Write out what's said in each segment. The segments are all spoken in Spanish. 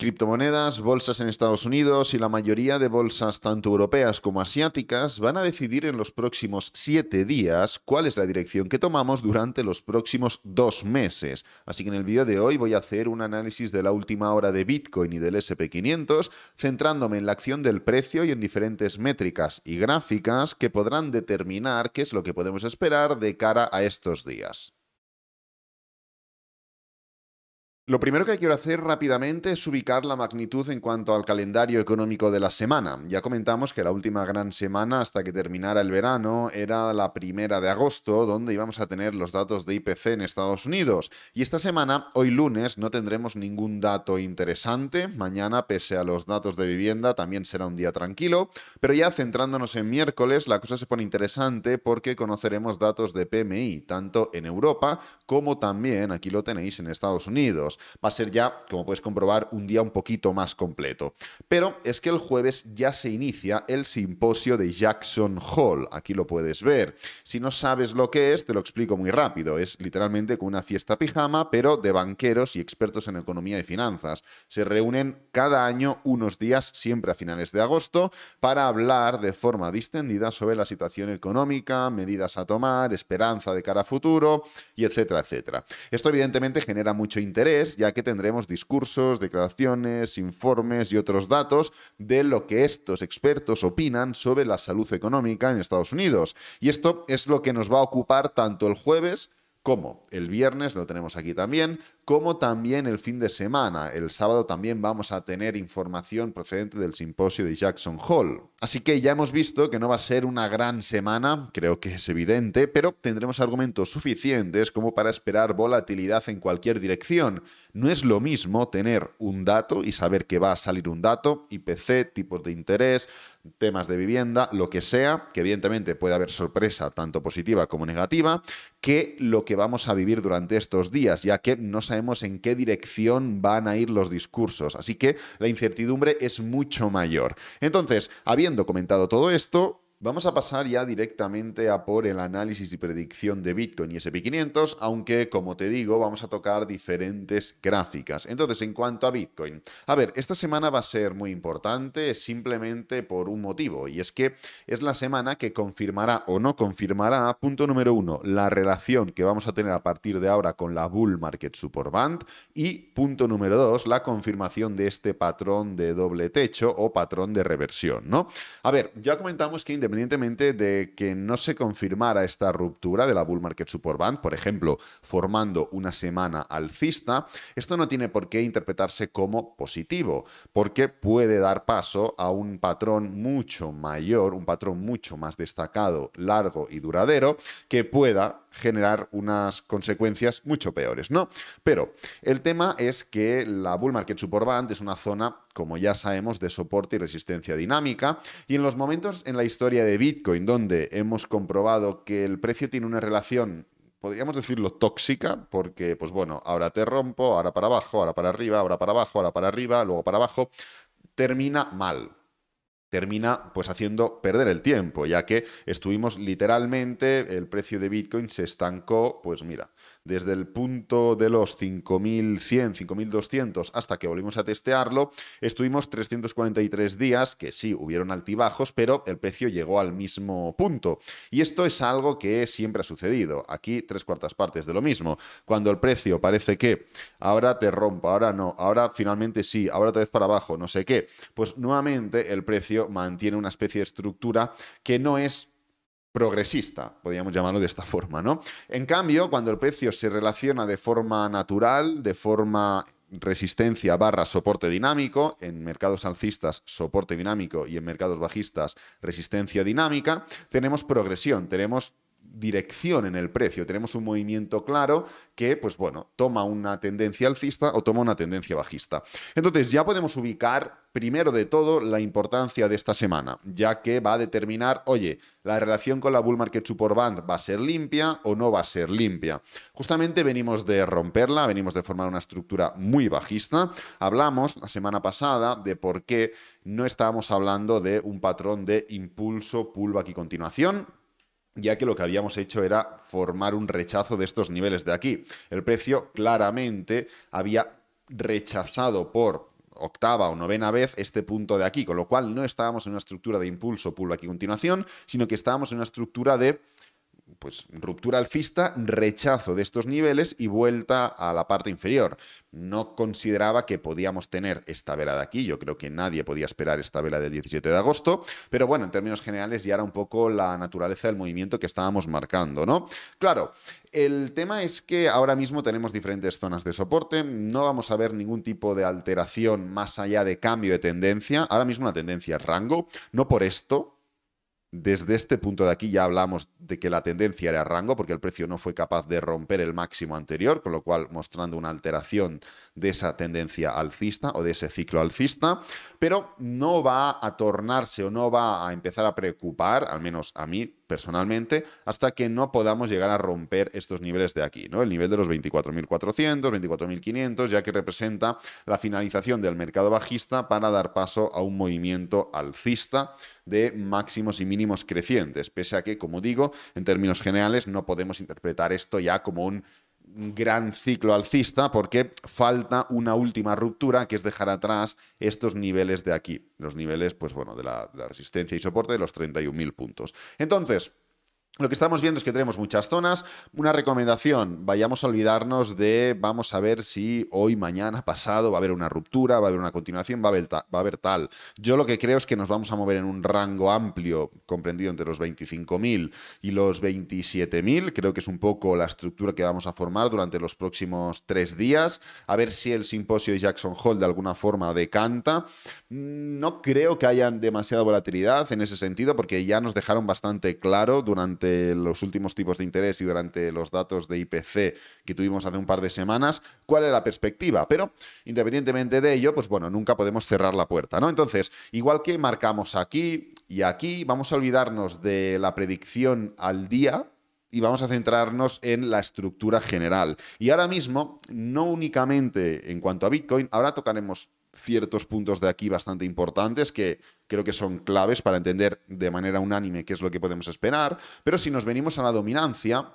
Criptomonedas, bolsas en Estados Unidos y la mayoría de bolsas tanto europeas como asiáticas van a decidir en los próximos siete días cuál es la dirección que tomamos durante los próximos dos meses. Así que en el vídeo de hoy voy a hacer un análisis de la última hora de Bitcoin y del SP500, centrándome en la acción del precio y en diferentes métricas y gráficas que podrán determinar qué es lo que podemos esperar de cara a estos días. Lo primero que quiero hacer rápidamente es ubicar la magnitud en cuanto al calendario económico de la semana. Ya comentamos que la última gran semana hasta que terminara el verano era la primera de agosto, donde íbamos a tener los datos de IPC en Estados Unidos. Y esta semana, hoy lunes, no tendremos ningún dato interesante. Mañana, pese a los datos de vivienda, también será un día tranquilo. Pero ya centrándonos en miércoles, la cosa se pone interesante porque conoceremos datos de PMI, tanto en Europa como también, aquí lo tenéis, en Estados Unidos va a ser ya, como puedes comprobar, un día un poquito más completo. Pero es que el jueves ya se inicia el simposio de Jackson Hall. Aquí lo puedes ver. Si no sabes lo que es, te lo explico muy rápido. Es literalmente como una fiesta pijama, pero de banqueros y expertos en economía y finanzas. Se reúnen cada año unos días, siempre a finales de agosto, para hablar de forma distendida sobre la situación económica, medidas a tomar, esperanza de cara a futuro, y etcétera, etcétera. Esto evidentemente genera mucho interés ya que tendremos discursos, declaraciones, informes y otros datos de lo que estos expertos opinan sobre la salud económica en Estados Unidos. Y esto es lo que nos va a ocupar tanto el jueves como el viernes, lo tenemos aquí también, como también el fin de semana. El sábado también vamos a tener información procedente del simposio de Jackson Hall. Así que ya hemos visto que no va a ser una gran semana, creo que es evidente, pero tendremos argumentos suficientes como para esperar volatilidad en cualquier dirección. No es lo mismo tener un dato y saber que va a salir un dato, IPC, tipos de interés, temas de vivienda, lo que sea, que evidentemente puede haber sorpresa tanto positiva como negativa, que lo que vamos a vivir durante estos días, ya que no sabemos en qué dirección van a ir los discursos. Así que la incertidumbre es mucho mayor. Entonces, habiendo comentado todo esto, Vamos a pasar ya directamente a por el análisis y predicción de Bitcoin y SP500, aunque como te digo vamos a tocar diferentes gráficas. Entonces, en cuanto a Bitcoin, a ver, esta semana va a ser muy importante simplemente por un motivo, y es que es la semana que confirmará o no confirmará, punto número uno, la relación que vamos a tener a partir de ahora con la Bull Market Support Band, y punto número dos, la confirmación de este patrón de doble techo o patrón de reversión, ¿no? A ver, ya comentamos que independientemente de que no se confirmara esta ruptura de la bull market support band, por ejemplo, formando una semana alcista, esto no tiene por qué interpretarse como positivo, porque puede dar paso a un patrón mucho mayor, un patrón mucho más destacado, largo y duradero, que pueda generar unas consecuencias mucho peores, ¿no? Pero el tema es que la bull market support band es una zona, como ya sabemos, de soporte y resistencia dinámica, y en los momentos en la historia de Bitcoin donde hemos comprobado que el precio tiene una relación podríamos decirlo tóxica, porque, pues bueno, ahora te rompo, ahora para abajo, ahora para arriba, ahora para abajo, ahora para arriba, luego para abajo, termina mal termina pues haciendo perder el tiempo, ya que estuvimos literalmente, el precio de Bitcoin se estancó, pues mira, desde el punto de los 5.100, 5.200 hasta que volvimos a testearlo, estuvimos 343 días, que sí, hubieron altibajos, pero el precio llegó al mismo punto. Y esto es algo que siempre ha sucedido. Aquí tres cuartas partes de lo mismo. Cuando el precio parece que ahora te rompo, ahora no, ahora finalmente sí, ahora otra vez para abajo, no sé qué, pues nuevamente el precio mantiene una especie de estructura que no es progresista, podríamos llamarlo de esta forma, ¿no? En cambio, cuando el precio se relaciona de forma natural, de forma resistencia barra soporte dinámico, en mercados alcistas soporte dinámico y en mercados bajistas resistencia dinámica, tenemos progresión, tenemos dirección en el precio, tenemos un movimiento claro que, pues bueno, toma una tendencia alcista o toma una tendencia bajista. Entonces ya podemos ubicar, primero de todo, la importancia de esta semana, ya que va a determinar, oye, la relación con la bull market support band va a ser limpia o no va a ser limpia. Justamente venimos de romperla, venimos de formar una estructura muy bajista. Hablamos la semana pasada de por qué no estábamos hablando de un patrón de impulso, pullback y continuación ya que lo que habíamos hecho era formar un rechazo de estos niveles de aquí. El precio claramente había rechazado por octava o novena vez este punto de aquí, con lo cual no estábamos en una estructura de impulso, pullback y continuación, sino que estábamos en una estructura de pues ruptura alcista, rechazo de estos niveles y vuelta a la parte inferior. No consideraba que podíamos tener esta vela de aquí, yo creo que nadie podía esperar esta vela del 17 de agosto, pero bueno, en términos generales ya era un poco la naturaleza del movimiento que estábamos marcando, ¿no? Claro, el tema es que ahora mismo tenemos diferentes zonas de soporte, no vamos a ver ningún tipo de alteración más allá de cambio de tendencia, ahora mismo la tendencia rango, no por esto, desde este punto de aquí ya hablamos de que la tendencia era rango porque el precio no fue capaz de romper el máximo anterior, con lo cual mostrando una alteración de esa tendencia alcista o de ese ciclo alcista, pero no va a tornarse o no va a empezar a preocupar, al menos a mí personalmente, hasta que no podamos llegar a romper estos niveles de aquí, ¿no? El nivel de los 24.400, 24.500, ya que representa la finalización del mercado bajista para dar paso a un movimiento alcista de máximos y mínimos crecientes, pese a que, como digo, en términos generales no podemos interpretar esto ya como un gran ciclo alcista porque falta una última ruptura que es dejar atrás estos niveles de aquí, los niveles, pues bueno, de la, de la resistencia y soporte de los 31.000 puntos. Entonces, lo que estamos viendo es que tenemos muchas zonas. Una recomendación, vayamos a olvidarnos de, vamos a ver si hoy, mañana, pasado va a haber una ruptura, va a haber una continuación, va a haber, tal. Yo lo que creo es que nos vamos a mover en un rango amplio, comprendido entre los 25.000 y los 27.000. Creo que es un poco la estructura que vamos a formar durante los próximos tres días. A ver si el simposio de Jackson Hole de alguna forma decanta. No creo que haya demasiada volatilidad en ese sentido, porque ya nos dejaron bastante claro durante los últimos tipos de interés y durante los datos de IPC que tuvimos hace un par de semanas cuál es la perspectiva. Pero independientemente de ello, pues bueno, nunca podemos cerrar la puerta, ¿no? Entonces, igual que marcamos aquí y aquí, vamos a olvidarnos de la predicción al día, y vamos a centrarnos en la estructura general. Y ahora mismo, no únicamente en cuanto a Bitcoin, ahora tocaremos ciertos puntos de aquí bastante importantes que creo que son claves para entender de manera unánime qué es lo que podemos esperar. Pero si nos venimos a la dominancia,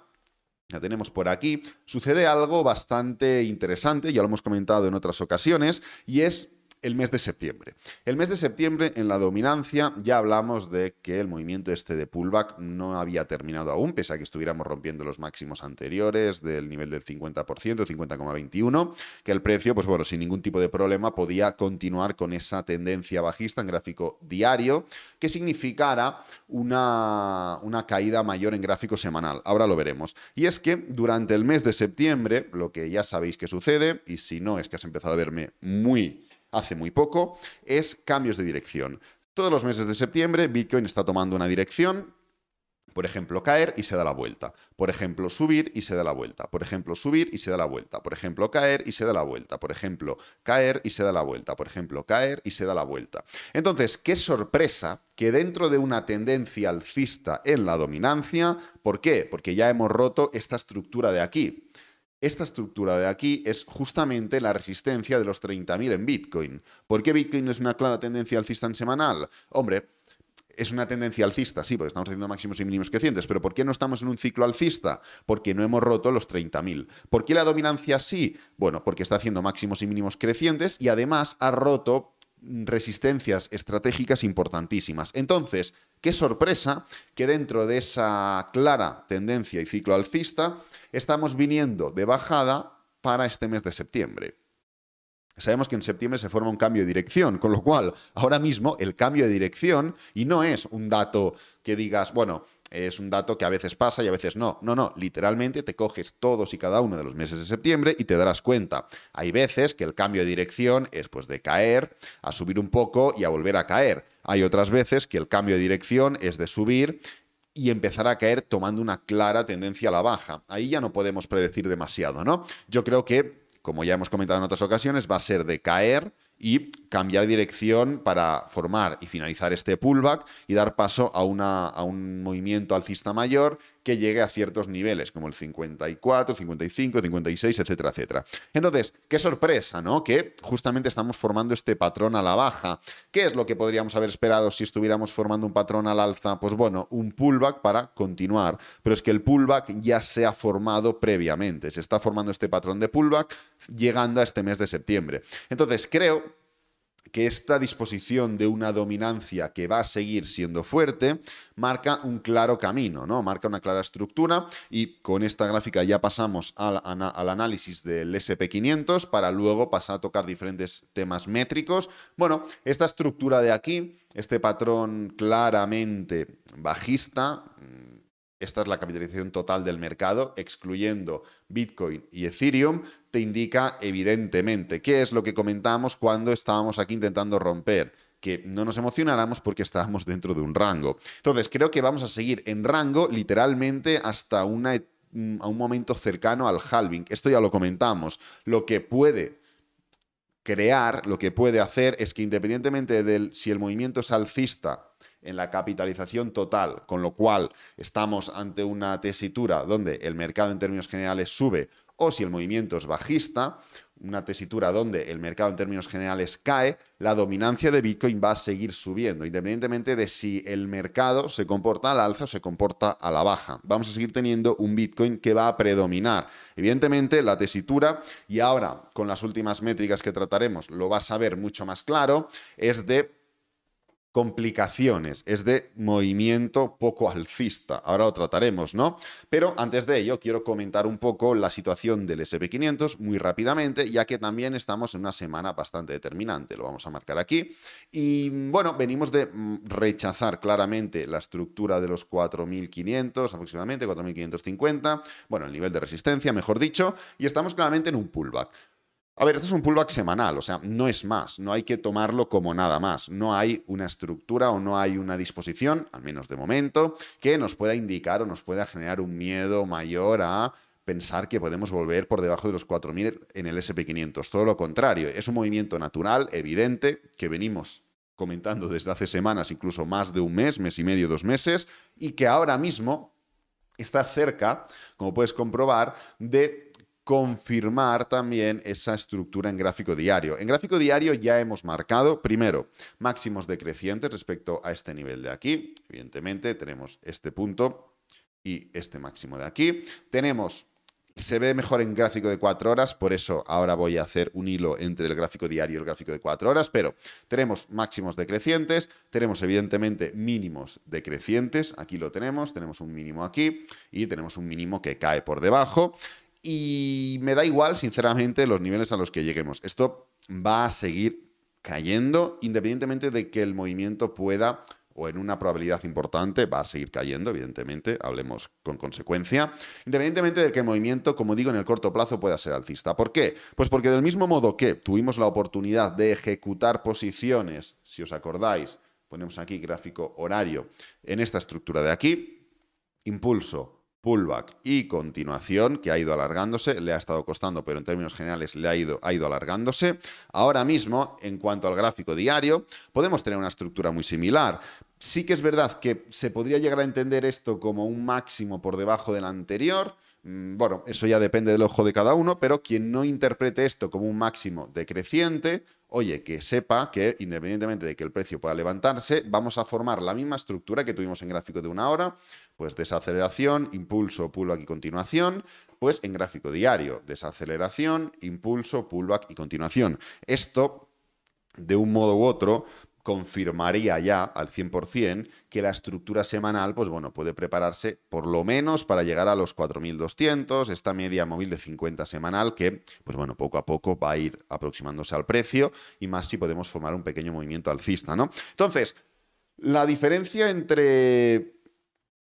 la tenemos por aquí, sucede algo bastante interesante, ya lo hemos comentado en otras ocasiones, y es el mes de septiembre. El mes de septiembre en la dominancia ya hablamos de que el movimiento este de pullback no había terminado aún, pese a que estuviéramos rompiendo los máximos anteriores del nivel del 50%, 50,21, que el precio, pues bueno, sin ningún tipo de problema podía continuar con esa tendencia bajista en gráfico diario, que significara una, una caída mayor en gráfico semanal. Ahora lo veremos. Y es que durante el mes de septiembre, lo que ya sabéis que sucede, y si no es que has empezado a verme muy hace muy poco, es cambios de dirección. Todos los meses de septiembre Bitcoin está tomando una dirección, por ejemplo, caer y se da la vuelta. Por ejemplo, subir y se da la vuelta. Por ejemplo, subir y se da la vuelta. Por ejemplo, caer y se da la vuelta. Por ejemplo, caer y se da la vuelta. Por ejemplo, caer y se da la vuelta. Entonces, qué sorpresa que dentro de una tendencia alcista en la dominancia, ¿por qué? Porque ya hemos roto esta estructura de aquí. Esta estructura de aquí es justamente la resistencia de los 30.000 en Bitcoin. ¿Por qué Bitcoin es una clara tendencia alcista en semanal? Hombre, es una tendencia alcista, sí, porque estamos haciendo máximos y mínimos crecientes, pero ¿por qué no estamos en un ciclo alcista? Porque no hemos roto los 30.000. ¿Por qué la dominancia sí? Bueno, porque está haciendo máximos y mínimos crecientes y además ha roto resistencias estratégicas importantísimas. Entonces, qué sorpresa que dentro de esa clara tendencia y ciclo alcista estamos viniendo de bajada para este mes de septiembre. Sabemos que en septiembre se forma un cambio de dirección, con lo cual ahora mismo el cambio de dirección, y no es un dato que digas, bueno, es un dato que a veces pasa y a veces no. No, no, literalmente te coges todos y cada uno de los meses de septiembre y te darás cuenta. Hay veces que el cambio de dirección es pues de caer, a subir un poco y a volver a caer. Hay otras veces que el cambio de dirección es de subir y empezar a caer tomando una clara tendencia a la baja. Ahí ya no podemos predecir demasiado, ¿no? Yo creo que, como ya hemos comentado en otras ocasiones, va a ser de caer y cambiar dirección para formar y finalizar este pullback y dar paso a, una, a un movimiento alcista mayor que llegue a ciertos niveles, como el 54, 55, 56, etcétera, etcétera. Entonces, qué sorpresa, ¿no? Que justamente estamos formando este patrón a la baja. ¿Qué es lo que podríamos haber esperado si estuviéramos formando un patrón al alza? Pues bueno, un pullback para continuar. Pero es que el pullback ya se ha formado previamente. Se está formando este patrón de pullback llegando a este mes de septiembre. Entonces, creo que esta disposición de una dominancia que va a seguir siendo fuerte marca un claro camino, ¿no? Marca una clara estructura y con esta gráfica ya pasamos al, al análisis del SP500 para luego pasar a tocar diferentes temas métricos. Bueno, esta estructura de aquí, este patrón claramente bajista, esta es la capitalización total del mercado, excluyendo Bitcoin y Ethereum, te indica evidentemente qué es lo que comentamos cuando estábamos aquí intentando romper que no nos emocionáramos porque estábamos dentro de un rango. Entonces, creo que vamos a seguir en rango literalmente hasta mm, un momento cercano al halving. Esto ya lo comentamos. Lo que puede crear, lo que puede hacer es que independientemente del si el movimiento es alcista en la capitalización total, con lo cual estamos ante una tesitura donde el mercado en términos generales sube, o si el movimiento es bajista, una tesitura donde el mercado en términos generales cae, la dominancia de Bitcoin va a seguir subiendo, independientemente de si el mercado se comporta al alza o se comporta a la baja. Vamos a seguir teniendo un Bitcoin que va a predominar. Evidentemente, la tesitura, y ahora con las últimas métricas que trataremos lo vas a ver mucho más claro, es de complicaciones, es de movimiento poco alcista. Ahora lo trataremos, ¿no? Pero antes de ello, quiero comentar un poco la situación del SP500 muy rápidamente, ya que también estamos en una semana bastante determinante. Lo vamos a marcar aquí. Y bueno, venimos de mm, rechazar claramente la estructura de los 4.500, aproximadamente 4.550, bueno, el nivel de resistencia, mejor dicho, y estamos claramente en un pullback. A ver, esto es un pullback semanal, o sea, no es más, no hay que tomarlo como nada más. No hay una estructura o no hay una disposición, al menos de momento, que nos pueda indicar o nos pueda generar un miedo mayor a pensar que podemos volver por debajo de los 4.000 en el SP500. Todo lo contrario, es un movimiento natural, evidente, que venimos comentando desde hace semanas, incluso más de un mes, mes y medio, dos meses, y que ahora mismo está cerca, como puedes comprobar, de confirmar también esa estructura en gráfico diario. En gráfico diario ya hemos marcado, primero, máximos decrecientes respecto a este nivel de aquí. Evidentemente tenemos este punto y este máximo de aquí. Tenemos se ve mejor en gráfico de 4 horas, por eso ahora voy a hacer un hilo entre el gráfico diario y el gráfico de 4 horas, pero tenemos máximos decrecientes, tenemos evidentemente mínimos decrecientes, aquí lo tenemos, tenemos un mínimo aquí y tenemos un mínimo que cae por debajo y me da igual, sinceramente, los niveles a los que lleguemos. Esto va a seguir cayendo, independientemente de que el movimiento pueda, o en una probabilidad importante, va a seguir cayendo, evidentemente, hablemos con consecuencia, independientemente de que el movimiento, como digo, en el corto plazo pueda ser alcista. ¿Por qué? Pues porque del mismo modo que tuvimos la oportunidad de ejecutar posiciones, si os acordáis, ponemos aquí gráfico horario, en esta estructura de aquí, impulso, pullback y continuación, que ha ido alargándose, le ha estado costando, pero en términos generales le ha ido, ha ido alargándose. Ahora mismo, en cuanto al gráfico diario, podemos tener una estructura muy similar. Sí que es verdad que se podría llegar a entender esto como un máximo por debajo del anterior, bueno, eso ya depende del ojo de cada uno, pero quien no interprete esto como un máximo decreciente, oye, que sepa que independientemente de que el precio pueda levantarse, vamos a formar la misma estructura que tuvimos en gráfico de una hora, pues desaceleración, impulso, pullback y continuación, pues en gráfico diario, desaceleración, impulso, pullback y continuación. Esto, de un modo u otro, confirmaría ya al 100% que la estructura semanal, pues bueno, puede prepararse por lo menos para llegar a los 4.200, esta media móvil de 50 semanal que, pues bueno, poco a poco va a ir aproximándose al precio y más si podemos formar un pequeño movimiento alcista, ¿no? Entonces, la diferencia entre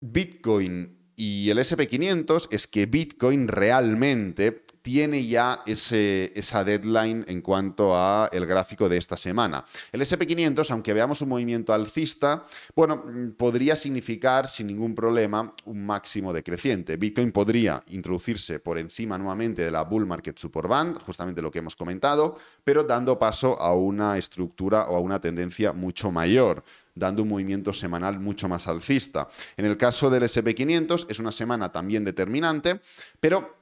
Bitcoin y el SP500 es que Bitcoin realmente tiene ya ese, esa deadline en cuanto a el gráfico de esta semana. El SP500, aunque veamos un movimiento alcista, bueno, mm, podría significar sin ningún problema un máximo decreciente. Bitcoin podría introducirse por encima nuevamente de la bull market support band, justamente lo que hemos comentado, pero dando paso a una estructura o a una tendencia mucho mayor dando un movimiento semanal mucho más alcista. En el caso del SP500 es una semana también determinante, pero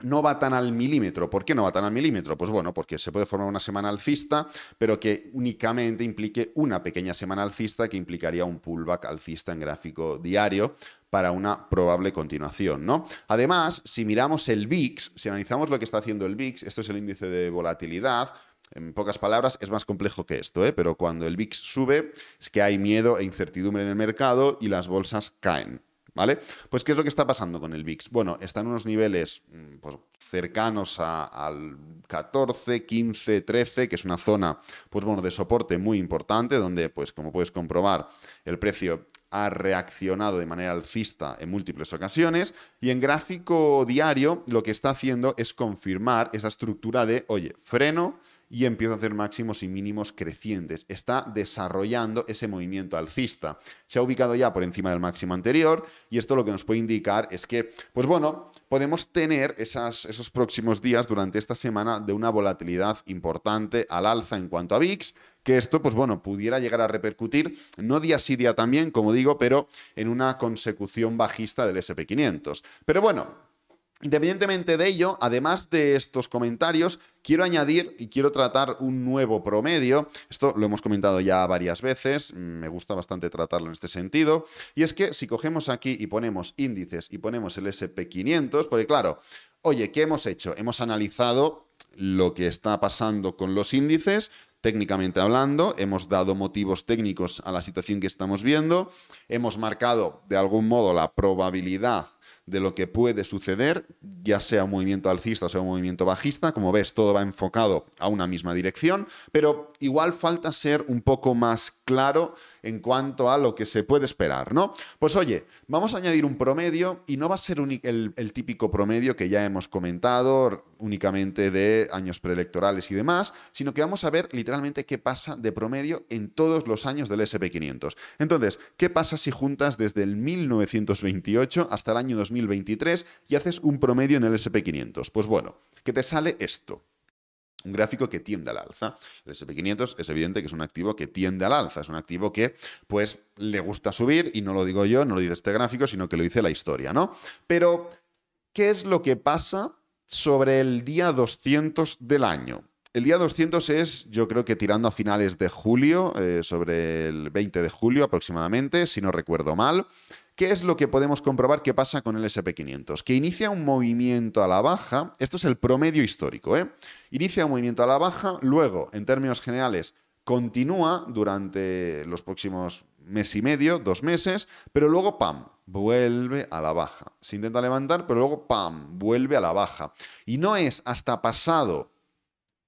no va tan al milímetro. ¿Por qué no va tan al milímetro? Pues bueno, porque se puede formar una semana alcista, pero que únicamente implique una pequeña semana alcista que implicaría un pullback alcista en gráfico diario para una probable continuación, ¿no? Además, si miramos el VIX, si analizamos lo que está haciendo el VIX, esto es el índice de volatilidad, En pocas palabras, es más complejo que esto, ¿eh? pero cuando el VIX sube es que hay miedo e incertidumbre en el mercado y las bolsas caen. ¿Vale? Pues, ¿qué es lo que está pasando con el VIX? Bueno, está en unos niveles mm, pues, cercanos al 14, 15, 13, que es una zona, pues bueno, de soporte muy importante, donde, pues como puedes comprobar, el precio ha reaccionado de manera alcista en múltiples ocasiones y en gráfico diario lo que está haciendo es confirmar esa estructura de, oye, freno, y empieza a hacer máximos y mínimos crecientes. Está desarrollando ese movimiento alcista. Se ha ubicado ya por encima del máximo anterior y esto lo que nos puede indicar es que, pues bueno, podemos tener esos próximos días durante esta semana de una volatilidad importante al alza en cuanto a VIX que esto, pues bueno, pudiera llegar a repercutir, no día sí día también, como digo, pero en una consecución bajista del SP500. Pero bueno, Independientemente de ello, además de estos comentarios, quiero añadir y quiero tratar un nuevo promedio. Esto lo hemos comentado ya varias veces, me gusta bastante tratarlo en este sentido. Y es que si cogemos aquí y ponemos índices y ponemos el SP500, porque claro, oye, ¿qué hemos hecho? Hemos analizado lo que está pasando con los índices, técnicamente hablando, hemos dado motivos técnicos a la situación que estamos viendo, hemos marcado de algún modo la probabilidad de lo que puede suceder, ya sea un movimiento alcista o sea un movimiento bajista. Como ves, todo va enfocado a una misma dirección, pero igual falta ser un poco más claro en cuanto a lo que se puede esperar, ¿no? Pues oye, vamos a añadir un promedio y no va a ser el, típico promedio que ya hemos comentado únicamente de años preelectorales y demás, sino que vamos a ver literalmente qué pasa de promedio en todos los años del SP500. Entonces, ¿qué pasa si juntas desde el 1928 hasta el año 2023 y haces un promedio en el SP500? Pues bueno, que te sale esto un gráfico que tiende al alza. El SP500 es evidente que es un activo que tiende al alza, es un activo que pues le gusta subir y no lo digo yo, no lo dice este gráfico, sino que lo dice la historia, ¿no? Pero ¿qué es lo que pasa sobre el día 200 del año? El día 200 es, yo creo que tirando a finales de julio, eh, sobre el 20 de julio aproximadamente, si no recuerdo mal. ¿Qué es lo que podemos comprobar que pasa con el SP500? Que inicia un movimiento a la baja, esto es el promedio histórico, ¿eh? Inicia un movimiento a la baja, luego, en términos generales, continúa durante los próximos mes y medio, dos meses, pero luego, ¡pam!, vuelve a la baja. Se intenta levantar, pero luego, ¡pam!, vuelve a la baja. Y no es hasta pasado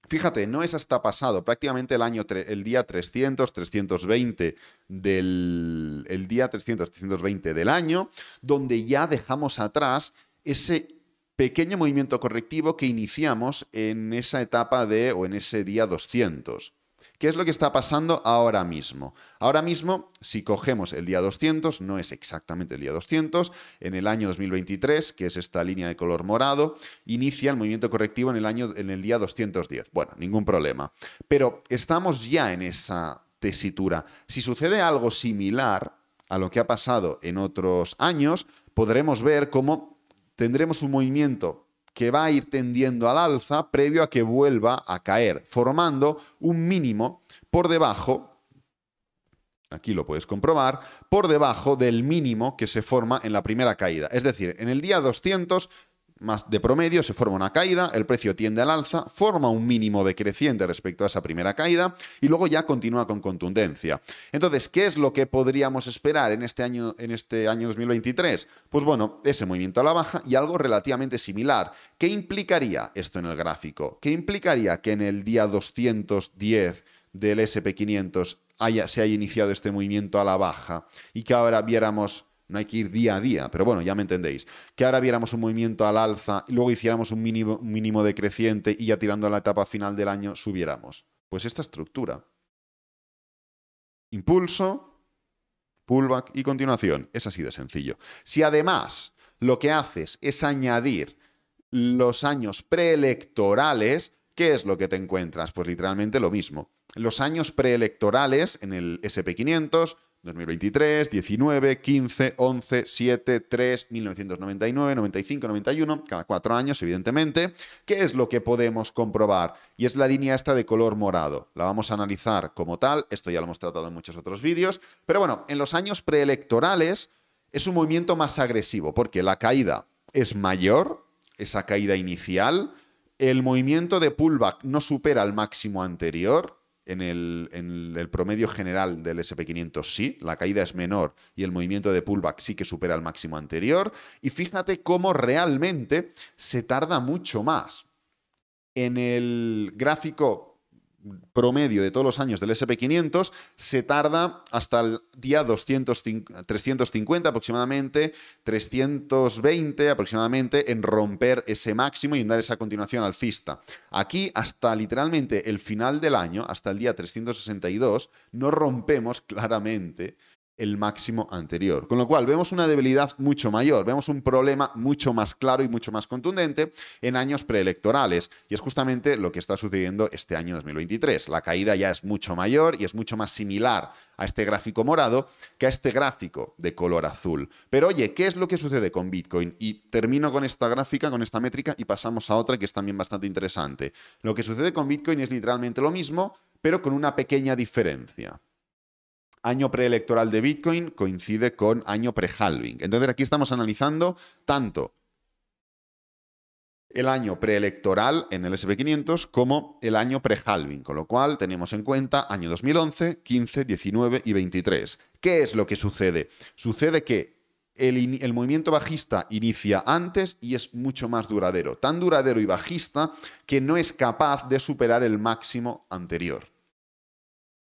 Fíjate, no es hasta pasado prácticamente el año, el día 300, 320 del el día 300, 320 del año, donde ya dejamos atrás ese pequeño movimiento correctivo que iniciamos en esa etapa de o en ese día 200. ¿Qué es lo que está pasando ahora mismo? Ahora mismo, si cogemos el día 200, no es exactamente el día 200, en el año 2023, que es esta línea de color morado, inicia el movimiento correctivo en el, año, en el día 210. Bueno, ningún problema. Pero estamos ya en esa tesitura. Si sucede algo similar a lo que ha pasado en otros años, podremos ver cómo tendremos un movimiento que va a ir tendiendo al alza previo a que vuelva a caer, formando un mínimo por debajo, aquí lo puedes comprobar, por debajo del mínimo que se forma en la primera caída. Es decir, en el día 200 más de promedio, se forma una caída, el precio tiende al alza, forma un mínimo decreciente respecto a esa primera caída y luego ya continúa con contundencia. Entonces, ¿qué es lo que podríamos esperar en este año, en este año 2023? Pues bueno, ese movimiento a la baja y algo relativamente similar. ¿Qué implicaría esto en el gráfico? ¿Qué implicaría que en el día 210 del SP500 haya, se haya iniciado este movimiento a la baja y que ahora viéramos no hay que ir día a día, pero bueno, ya me entendéis. Que ahora viéramos un movimiento al alza y luego hiciéramos un mínimo, mínimo decreciente y ya tirando a la etapa final del año subiéramos. Pues esta estructura. Impulso, pullback y continuación. Es así de sencillo. Si además lo que haces es añadir los años preelectorales, ¿qué es lo que te encuentras? Pues literalmente lo mismo. Los años preelectorales en el SP500 2023, 19, 15, 11, 7, 3, 1999, 95, 91, cada cuatro años, evidentemente. ¿Qué es lo que podemos comprobar? Y es la línea esta de color morado. La vamos a analizar como tal, esto ya lo hemos tratado en muchos otros vídeos, pero bueno, en los años preelectorales es un movimiento más agresivo, porque la caída es mayor, esa caída inicial, el movimiento de pullback no supera el máximo anterior, en el, promedio general del SP500 sí, la caída es menor y el movimiento de pullback sí que supera el máximo anterior. Y fíjate cómo realmente se tarda mucho más. En el gráfico promedio de todos los años del SP500 se tarda hasta el día 350 aproximadamente, 320 aproximadamente en romper ese máximo y en dar esa continuación alcista. Aquí hasta literalmente el final del año, hasta el día 362, no rompemos claramente el máximo anterior. Con lo cual vemos una debilidad mucho mayor, vemos un problema mucho más claro y mucho más contundente en años preelectorales. Y es justamente lo que está sucediendo este año 2023. La caída ya es mucho mayor y es mucho más similar a este gráfico morado que a este gráfico de color azul. Pero oye, ¿qué es lo que sucede con Bitcoin? Y termino con esta gráfica, con esta métrica y pasamos a otra que es también bastante interesante. Lo que sucede con Bitcoin es literalmente lo mismo, pero con una pequeña diferencia año preelectoral de Bitcoin coincide con año pre-halving. Entonces aquí estamos analizando tanto el año preelectoral en el SP500 como el año pre-halving, con lo cual tenemos en cuenta año 2011, 15, 19 y 23. ¿Qué es lo que sucede? Sucede que el, el, movimiento bajista inicia antes y es mucho más duradero, tan duradero y bajista que no es capaz de superar el máximo anterior.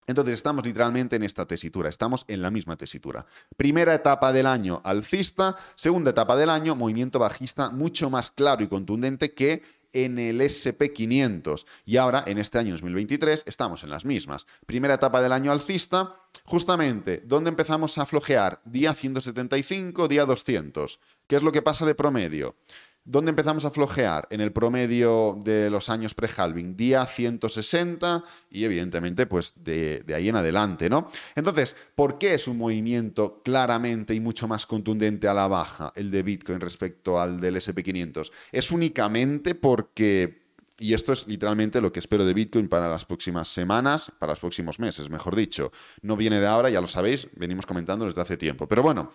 Entonces estamos literalmente en esta tesitura, estamos en la misma tesitura. Primera etapa del año alcista, segunda etapa del año movimiento bajista mucho más claro y contundente que en el SP500. Y ahora, en este año 2023, estamos en las mismas. Primera etapa del año alcista, justamente, ¿dónde empezamos a flojear? Día 175, día 200. ¿Qué es lo que pasa de promedio? ¿Dónde empezamos a flojear? En el promedio de los años pre-halving, día 160 y evidentemente pues de, ahí en adelante, ¿no? Entonces, ¿por qué es un movimiento claramente y mucho más contundente a la baja el de Bitcoin respecto al del SP500? Es únicamente porque y esto es literalmente lo que espero de Bitcoin para las próximas semanas, para los próximos meses, mejor dicho. No viene de ahora, ya lo sabéis, venimos comentando desde hace tiempo. Pero bueno,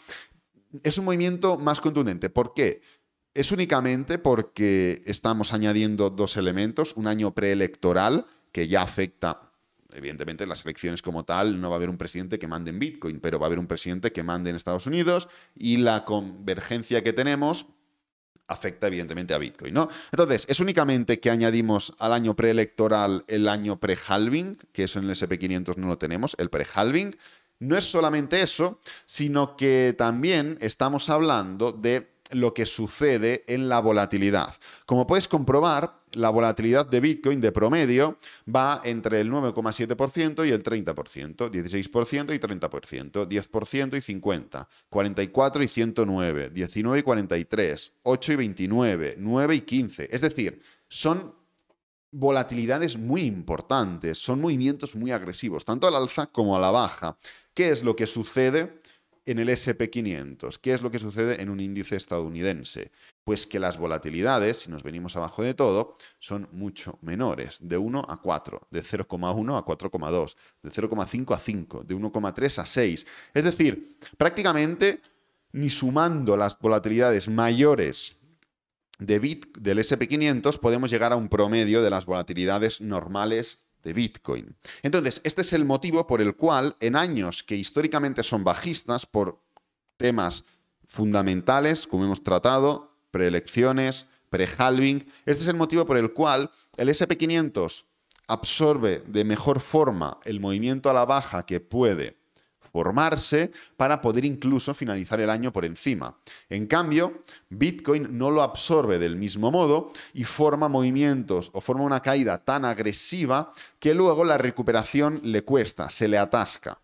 es un movimiento más contundente. ¿Por qué? Es únicamente porque estamos añadiendo dos elementos, un año preelectoral que ya afecta, evidentemente las elecciones como tal, no va a haber un presidente que mande en Bitcoin, pero va a haber un presidente que mande en Estados Unidos y la convergencia que tenemos afecta evidentemente a Bitcoin, ¿no? Entonces, es únicamente que añadimos al año preelectoral el año pre-halving, que eso en el SP500 no lo tenemos, el pre-halving. No es solamente eso, sino que también estamos hablando de lo que sucede en la volatilidad. Como puedes comprobar, la volatilidad de Bitcoin de promedio va entre el 9,7% y el 30%, 16% y 30%, 10% y 50%, 44 y 109, 19 y 43, 8 y 29, 9 y 15. Es decir, son volatilidades muy importantes, son movimientos muy agresivos, tanto al alza como a la baja. ¿Qué es lo que sucede? En el SP500. ¿Qué es lo que sucede en un índice estadounidense? Pues que las volatilidades, si nos venimos abajo de todo, son mucho menores, de 1 a 4, de 0,1 a 4,2, de 0,5 a 5, de 1,3 a 6. Es decir, prácticamente ni sumando las volatilidades mayores de bit del SP500 podemos llegar a un promedio de las volatilidades normales de Bitcoin. Entonces, este es el motivo por el cual en años que históricamente son bajistas por temas fundamentales, como hemos tratado, preelecciones, pre-halving, este es el motivo por el cual el SP500 absorbe de mejor forma el movimiento a la baja que puede formarse para poder incluso finalizar el año por encima. En cambio, Bitcoin no lo absorbe del mismo modo y forma movimientos o forma una caída tan agresiva que luego la recuperación le cuesta, se le atasca.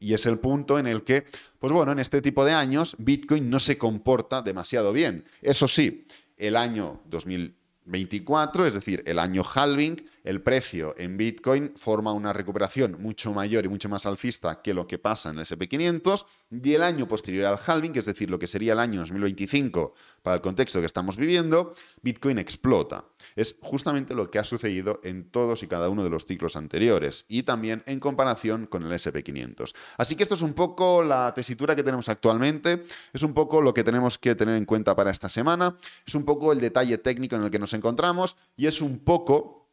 Y es el punto en el que, pues bueno, en este tipo de años Bitcoin no se comporta demasiado bien. Eso sí, el año 2024, es decir, el año halving, el precio en Bitcoin forma una recuperación mucho mayor y mucho más alcista que lo que pasa en el SP500 y el año posterior al halving, es decir, lo que sería el año 2025 para el contexto que estamos viviendo, Bitcoin explota. Es justamente lo que ha sucedido en todos y cada uno de los ciclos anteriores y también en comparación con el SP500. Así que esto es un poco la tesitura que tenemos actualmente, es un poco lo que tenemos que tener en cuenta para esta semana, es un poco el detalle técnico en el que nos encontramos y es un poco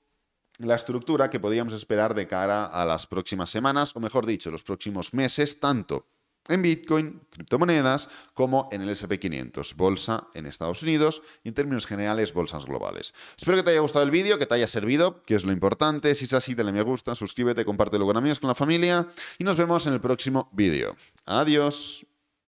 la estructura que podríamos esperar de cara a las próximas semanas, o mejor dicho, los próximos meses, tanto en Bitcoin, criptomonedas, como en el SP500, bolsa en Estados Unidos y en términos generales, bolsas globales. Espero que te haya gustado el vídeo, que te haya servido, que es lo importante. Si es así, dale me gusta, suscríbete, compártelo con amigos, con la familia y nos vemos en el próximo vídeo. Adiós.